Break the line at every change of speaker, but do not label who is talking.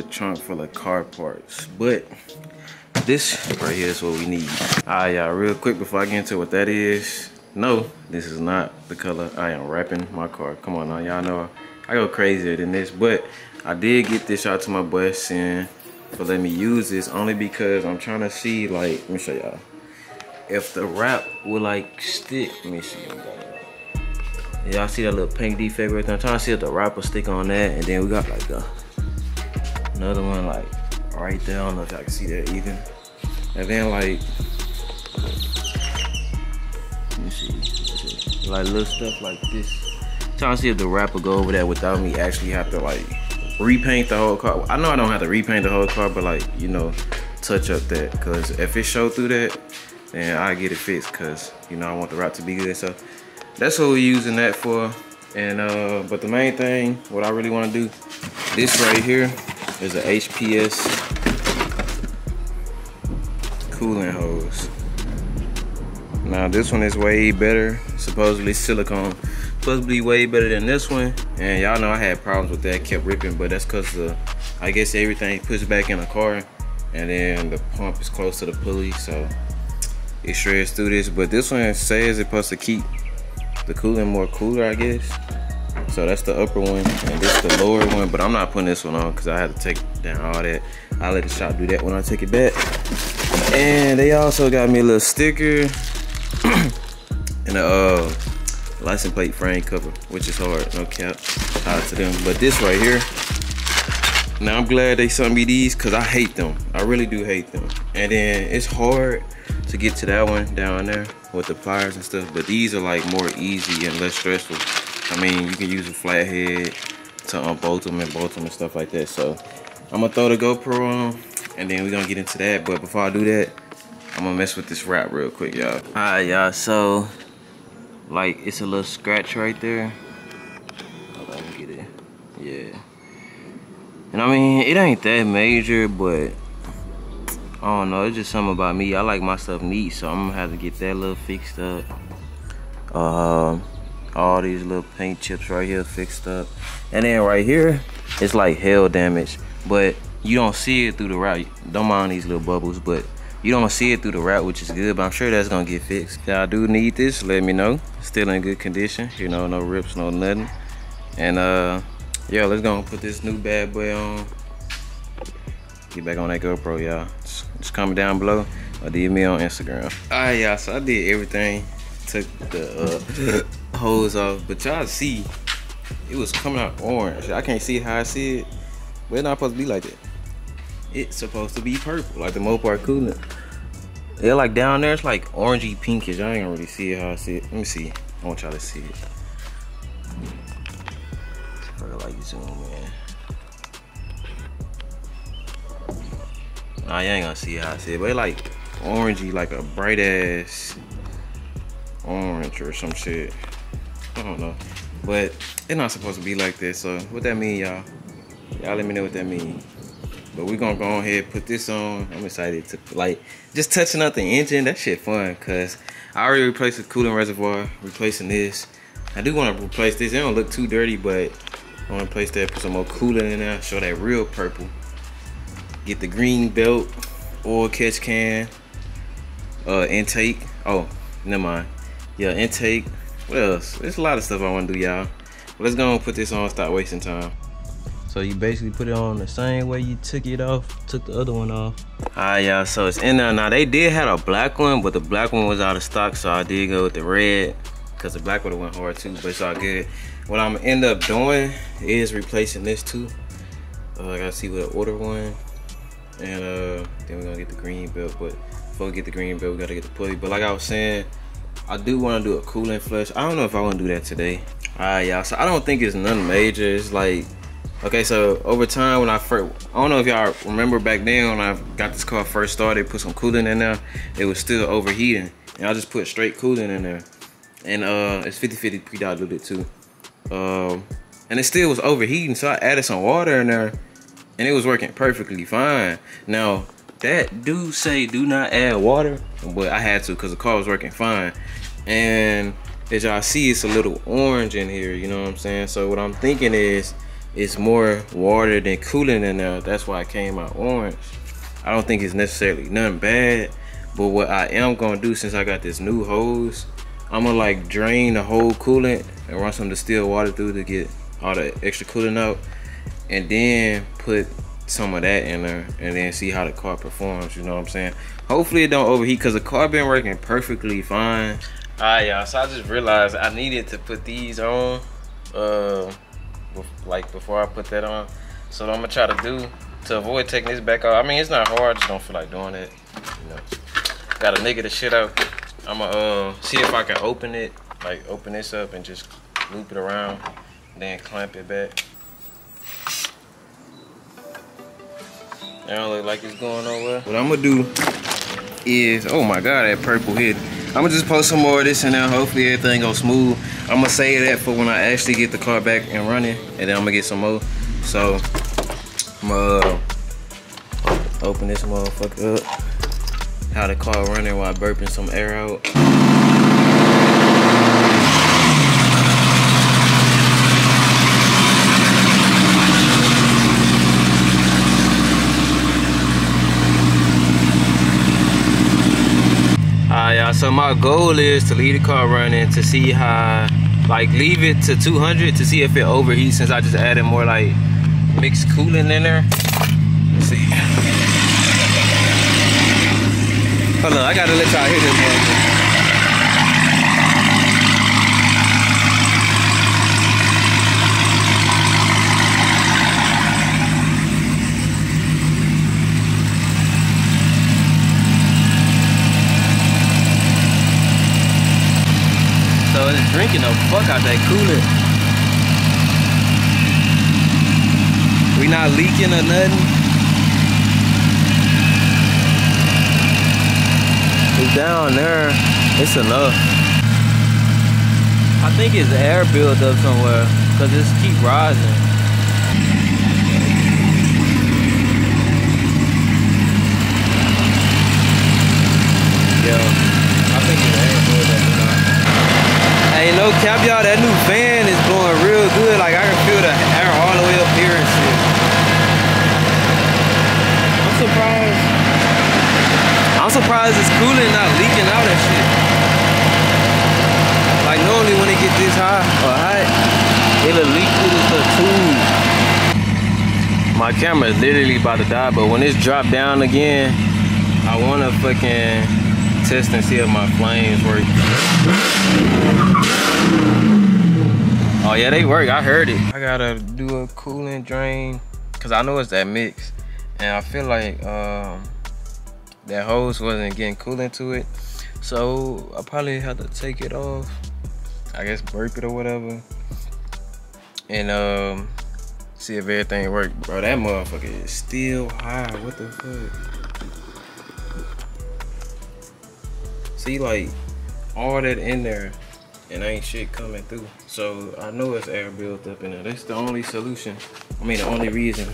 a trunk full of car parts. But this right here is what we need. Alright y'all, real quick before I get into what that is. No, this is not the color I am wrapping my car. Come on now, y'all know I go crazier than this. But I did get this out to my boy Sin for letting me use this only because I'm trying to see like, let me show y'all. If the wrap will like stick, let me see. Y'all see that little pink defect right there? I'm trying to see if the wrap will stick on that. And then we got like a, another one like right there. I don't know if y'all can see that even. And then like, let me see, like little stuff like this. I'm trying to see if the wrap will go over that without me actually have to like repaint the whole car. I know I don't have to repaint the whole car, but like, you know, touch up that. Cause if it show through that, then I get it fixed. Cause you know, I want the wrap to be good. So that's what we're using that for. And uh, but the main thing, what I really want to do, this right here is a HPS coolant hose. Now this one is way better, supposedly silicone. Supposedly way better than this one. And y'all know I had problems with that. Kept ripping but that's because the I guess everything pushed back in the car and then the pump is close to the pulley so it shreds through this. But this one says it's supposed to keep the coolant more cooler I guess so that's the upper one and this the lower one but I'm not putting this one on because I had to take down all that I let the shop do that when I take it back and they also got me a little sticker and a uh license plate frame cover, which is hard, no cap, out to them. But this right here, now I'm glad they sent me these because I hate them. I really do hate them. And then it's hard to get to that one down there with the pliers and stuff. But these are like more easy and less stressful. I mean, you can use a flathead to unbolt them and bolt them and stuff like that. So I'm gonna throw the GoPro on and then we're gonna get into that. But before I do that, I'm gonna mess with this wrap real quick, y'all. All right, y'all, so like it's a little scratch right there. Hold on, get it. Yeah. And I mean, it ain't that major, but I don't know. It's just something about me. I like my stuff neat, so I'm gonna have to get that little fixed up. Uh, all these little paint chips right here fixed up. And then right here, it's like hail damage, but you don't see it through the route. Don't mind these little bubbles, but you don't see it through the route, which is good, but I'm sure that's gonna get fixed. Y'all do need this, let me know. Still in good condition, you know, no rips, no nothing. And uh, yeah, let's go put this new bad boy on. Get back on that GoPro, y'all. Just, just comment down below or DM me on Instagram. All right, y'all, so I did everything. Took the uh, hose off, but y'all see, it was coming out orange. I can't see how I see it, but it's not supposed to be like that it's supposed to be purple, like the Mopar coolant. Yeah, like down there, it's like orangey pinkish. I ain't gonna really see it how I see it. Let me see. I want y'all to see it. Try to like zoom in. Nah, you ain't gonna see how I see it, but it like orangey, like a bright ass orange or some shit. I don't know. But it's not supposed to be like this. So what that mean, y'all? Y'all let me know what that mean. But we're gonna go ahead put this on. I'm excited to like just touching up the engine. That shit fun cause I already replaced the coolant reservoir, replacing this. I do want to replace this. It don't look too dirty, but I want to place that, put some more coolant in there, show that real purple. Get the green belt, oil catch can, uh, intake. Oh, never mind. Yeah, intake. What else? There's a lot of stuff I want to do, y'all. Let's go and put this on. Stop wasting time. So you basically put it on the same way you took it off, took the other one off. Alright y'all, so it's in there. Now they did have a black one, but the black one was out of stock, so I did go with the red. Cause the black would have went hard too, but it's all good. What I'm gonna end up doing is replacing this too. Uh, I gotta see what order one. And uh, then we're gonna get the green belt, but before we get the green belt, we gotta get the pulley. But like I was saying, I do wanna do a coolant flush. I don't know if I wanna do that today. Alright y'all, so I don't think it's nothing major. It's like Okay, so over time when I first, I don't know if y'all remember back then when I got this car first started, put some coolant in there, it was still overheating. And I just put straight coolant in there. And uh, it's 50-50 pre-diluted too. Um, and it still was overheating, so I added some water in there and it was working perfectly fine. Now, that do say do not add water, but I had to because the car was working fine. And as y'all see, it's a little orange in here, you know what I'm saying? So what I'm thinking is, it's more water than coolant in there. That's why it came out orange. I don't think it's necessarily nothing bad. But what I am gonna do since I got this new hose, I'm gonna like drain the whole coolant and run some distilled water through to get all the extra coolant out. And then put some of that in there and then see how the car performs, you know what I'm saying? Hopefully it don't overheat because the car been working perfectly fine. All right, y'all, so I just realized I needed to put these on, uh, like before I put that on. So I'm gonna try to do to avoid taking this back off. I mean, it's not hard, just don't feel like doing it, you know. Got a nigga the shit out. I'm gonna uh, see if I can open it, like open this up and just loop it around, then clamp it back. It don't look like it's going nowhere. What I'm gonna do is, oh my God, that purple hit. I'm gonna just post some more of this and then hopefully everything goes smooth. I'm gonna save that for when I actually get the car back and running and then I'm gonna get some more. So, I'm gonna uh, open this motherfucker up. How the car running while burping some air out. My goal is to leave the car running to see how, like leave it to 200 to see if it overheats since I just added more like mixed coolant in there. Let's see. Hold on, I gotta let y'all hear this one. Drinking the fuck out that cooler. We not leaking or nothing. It's down there. It's enough. I think it's air buildup somewhere because it's keep rising. Yeah, I think it's air buildup. Hey, no cap, y'all, that new fan is blowing real good. Like, I can feel the air all the way up here and shit. I'm surprised. I'm surprised it's cooling, not leaking out and shit. Like, normally when it get this high or hot, it'll leak through the tube. My camera is literally about to die, but when it's dropped down again, I wanna fucking test and see if my flames work. Oh yeah, they work, I heard it. I gotta do a coolant drain, cause I know it's that mix. And I feel like um, that hose wasn't getting coolant to it. So I probably have to take it off. I guess burp it or whatever. And um, see if everything works. Bro, that motherfucker is still high. What the fuck? See, like, all that in there and ain't shit coming through. So I know it's air built up in there. That's the only solution. I mean, the only reason